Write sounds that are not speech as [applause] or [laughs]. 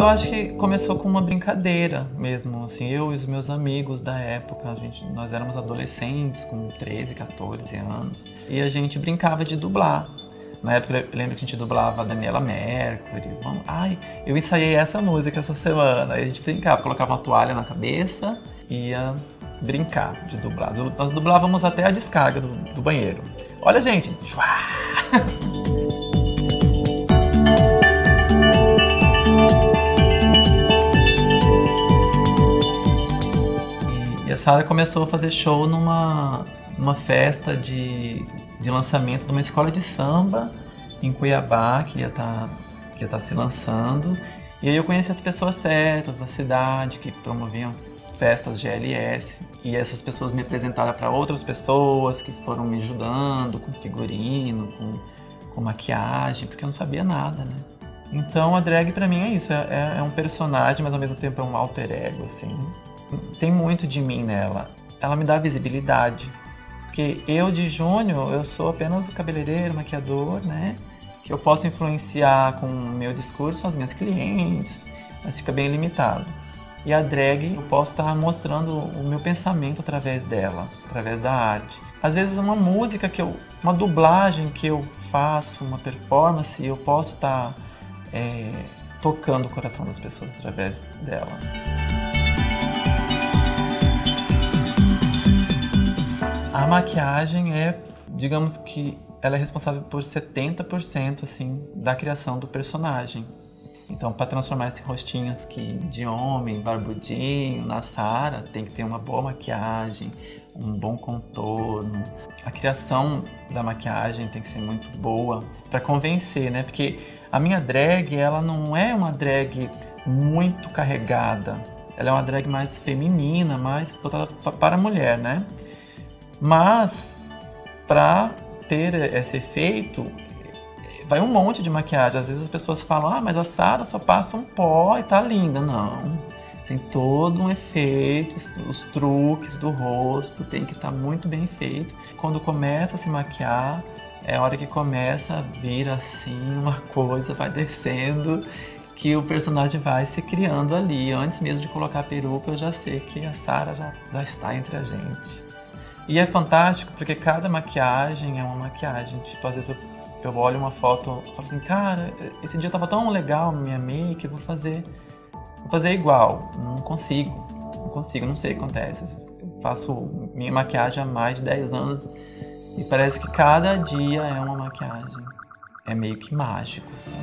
Eu acho que começou com uma brincadeira mesmo, assim, eu e os meus amigos da época, a gente, nós éramos adolescentes com 13, 14 anos, e a gente brincava de dublar. Na época eu lembro que a gente dublava Daniela Mercury. Vamos, ai, eu ensaiei essa música essa semana. Aí a gente brincava, colocava uma toalha na cabeça e ia brincar de dublar. Nós dublávamos até a descarga do, do banheiro. Olha, gente! [laughs] [laughs] e a Sara começou a fazer show numa, numa festa de de lançamento de uma escola de samba em Cuiabá, que ia estar tá, tá se lançando. E aí eu conheci as pessoas certas da cidade que promoviam festas GLS e essas pessoas me apresentaram para outras pessoas que foram me ajudando com figurino, com, com maquiagem, porque eu não sabia nada, né? Então a drag para mim é isso, é, é, um personagem, mas ao mesmo tempo é um alter ego, assim. Tem muito de mim nela. Ela me dá visibilidade. Porque eu de Júnior, eu sou apenas o cabeleireiro, maquiador, né? Que eu posso influenciar com o meu discurso as minhas clientes, mas fica bem limitado. E a drag, eu posso estar mostrando o meu pensamento através dela, através da arte. Às vezes uma música que eu, uma dublagem que eu faço, uma performance, eu posso estar é, tocando o coração das pessoas através dela. A maquiagem é, digamos que ela é responsável por 70% assim da criação do personagem. Então, para transformar esse rostinho aqui de homem, barbudinho, na Sara, tem que ter uma boa maquiagem, um bom contorno. A criação da maquiagem tem que ser muito boa para convencer, né? Porque a minha drag, ela não é uma drag muito carregada. Ela é uma drag mais feminina, mais voltada para a mulher, né? Mas para ter esse efeito, vai um monte de maquiagem. Às vezes as pessoas falam: "Ah, mas a Sara só passa um pó e tá linda". Não. Tem todo um efeito, os truques do rosto tem que estar tá muito bem feito. Quando começa a se maquiar, é a hora que começa a vir assim uma coisa, vai descendo, que o personagem vai se criando ali. Antes mesmo de colocar a peruca, eu já sei que a Sara já, já está entre a gente. E é fantástico porque cada maquiagem é uma maquiagem. Tipo, às vezes eu, eu olho uma foto e falo assim, cara, esse dia tava tão legal minha make, eu vou fazer. Vou fazer igual. Não consigo. Não consigo, não sei o que acontece. Eu faço minha maquiagem há mais de 10 anos e parece que cada dia é uma maquiagem. É meio que mágico, assim.